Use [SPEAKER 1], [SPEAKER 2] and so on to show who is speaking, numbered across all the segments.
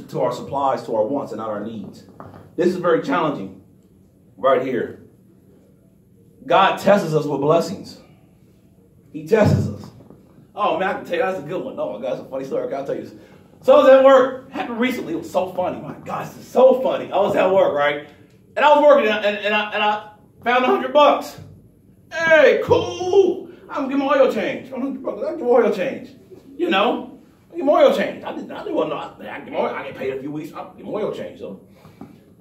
[SPEAKER 1] to our supplies, to our wants, and not our needs. This is very challenging right here. God tests us with blessings. He tests us. Oh man, I can tell you that's a good one. Oh my God, that's a funny story. I gotta tell you this. So I was at work. Happened recently. It was so funny. My gosh, it's so funny. I was at work, right? And I was working, and, and, I, and I found a hundred bucks. Hey, cool. I'm gonna give my oil change. I'm gonna give my oil change. You know, Give my oil change. I didn't. I didn't want to know. I, I get my I get paid a few weeks. I give my oil change though.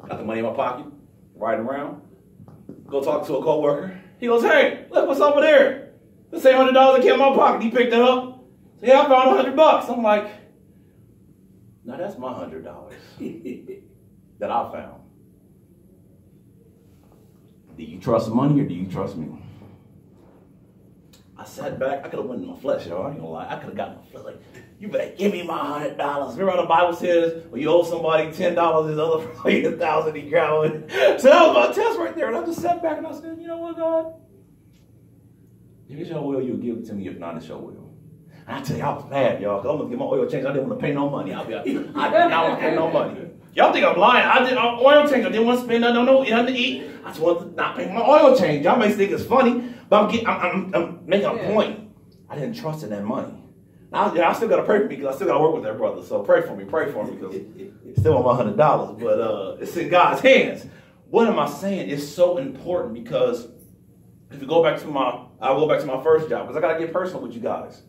[SPEAKER 1] Got the money in my pocket, riding around. Go talk to a coworker. He goes, "Hey, look what's over there. The same hundred dollars that came in my pocket. He picked it up. Yeah, I found a hundred bucks. I'm like, now that's my hundred dollars that I found. Do you trust money or do you trust me? I sat back. I could have went in my flesh, y'all. I ain't gonna lie. I could have gotten my flesh. Like, you better give me my hundred dollars. Remember how the Bible says when you owe somebody ten dollars, his other probably a thousand he growling. So that was my test right there. And I just sat back and I said, you know what, God? If it's your will, you'll give it to me. If not, it's your will. And I tell you, I was mad, y'all. Cause I'm gonna get my oil change. I didn't want to pay no money. I'll be, I did not want to pay no money. Y'all think I'm lying? I did uh, oil change. I didn't want to spend nothing, no, nothing to eat. I just wanted to not pay my oil change. Y'all may think it's funny, but I'm, getting, I'm, I'm, I'm making a point. I didn't trust in that money. Now, I still gotta pray for me because I still gotta work with that brother. So pray for me, pray for me because it's still on my hundred dollars, but uh, it's in God's hands. What am I saying? It's so important because if you go back to my, I'll go back to my first job because I gotta get personal with you guys.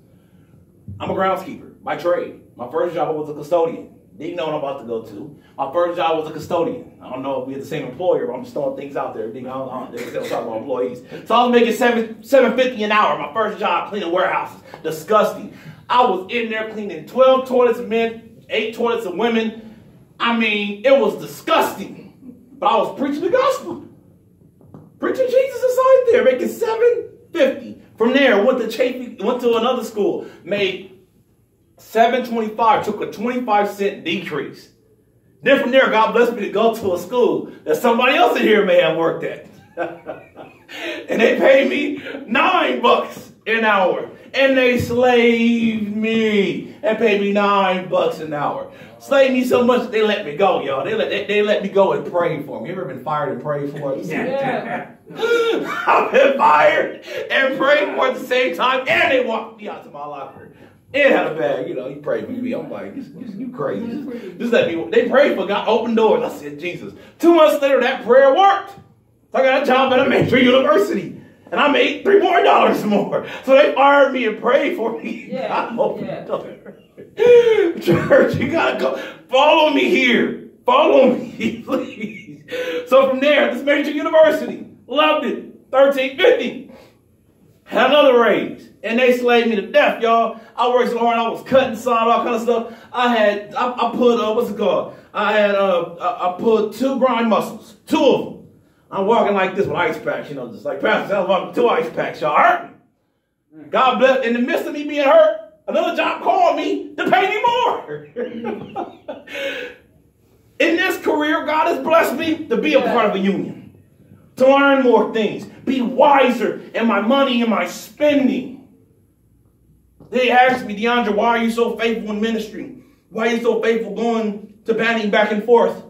[SPEAKER 1] I'm a groundskeeper by trade. My first job was a custodian. Didn't know what I'm about to go to. My first job was a custodian. I don't know if we had the same employer, but I'm just throwing things out there. I don't, I don't, don't about employees. So I was making seven seven fifty an hour. My first job cleaning warehouses. Disgusting. I was in there cleaning 12 toilets of men, eight toilets of women. I mean, it was disgusting. But I was preaching the gospel. Preaching Jesus inside there, making 750. From there, went to Chaffey, went to another school, made 725, took a 25 cent decrease. Then from there, God blessed me to go to a school that somebody else in here may have worked at. and they paid me nine bucks an hour. And they slaved me and paid me nine bucks an hour. Slaved me so much they let me go, y'all. They let, they, they let me go and pray for me. You ever been fired and prayed for?
[SPEAKER 2] Yeah.
[SPEAKER 1] I've been fired and prayed for at the same time, and they walked me out to my locker. And had a bag, you know, he prayed for me. I'm like, you crazy. Just, just let me. They prayed for God, open doors. I said, Jesus. Two months later, that prayer worked. So I got a job at a major university. And I made three more dollars more. So they fired me and prayed for me.
[SPEAKER 2] Yeah,
[SPEAKER 1] God opened
[SPEAKER 2] yeah.
[SPEAKER 1] the door. Church, you gotta go. Follow me here. Follow me, please. So from there, this major university, loved it. 1350. Had another raise. And they slayed me to death, y'all. I worked so hard, I was cutting side, all kind of stuff. I had, I, I put, uh, what's it called? I had, uh, I, I put two grind muscles, two of them. I'm walking like this with ice packs, you know, just like Pastor Al walking two ice packs, y'all hurting. God bless. In the midst of me being hurt, another job called me to pay me more. In this career, God has blessed me to be a part of a union, to learn more things, be wiser in my money and my spending. They asked me, Diondre, why are you so faithful in ministry? Why are you so faithful going to Banning back and forth?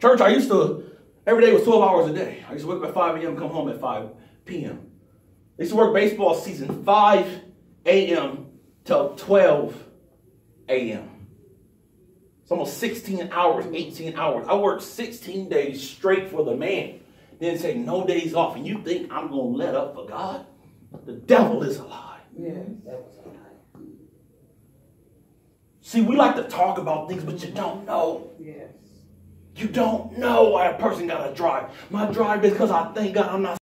[SPEAKER 1] Church, I used to, every day was 12 hours a day. I used to wake up at 5 a.m., come home at 5 p.m. I used to work baseball season 5 a.m. till 12 a.m. It's almost 16 hours, 18 hours. I worked 16 days straight for the man. Then say no days off. And you think I'm going to let up for God? The devil is a lie.
[SPEAKER 2] Yeah, that was a lie.
[SPEAKER 1] See, we like to talk about things, but you don't know.
[SPEAKER 2] Yes.
[SPEAKER 1] You don't know why a person got to drive. My drive is because I thank God I'm not